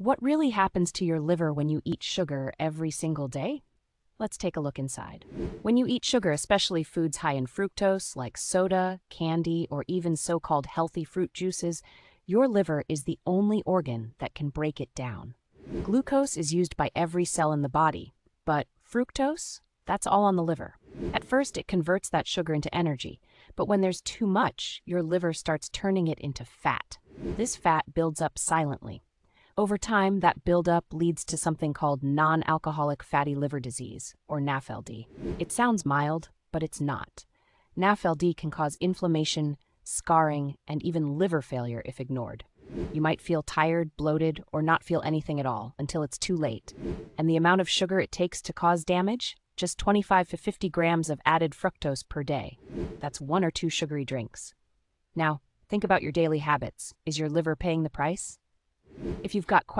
What really happens to your liver when you eat sugar every single day? Let's take a look inside. When you eat sugar, especially foods high in fructose like soda, candy, or even so called healthy fruit juices, your liver is the only organ that can break it down. Glucose is used by every cell in the body, but fructose? That's all on the liver. At first, it converts that sugar into energy, but when there's too much, your liver starts turning it into fat. This fat builds up silently, over time, that buildup leads to something called non alcoholic fatty liver disease, or NAFLD. It sounds mild, but it's not. NAFLD can cause inflammation, scarring, and even liver failure if ignored. You might feel tired, bloated, or not feel anything at all until it's too late. And the amount of sugar it takes to cause damage? Just 25 to 50 grams of added fructose per day. That's one or two sugary drinks. Now, think about your daily habits. Is your liver paying the price? If you've got questions,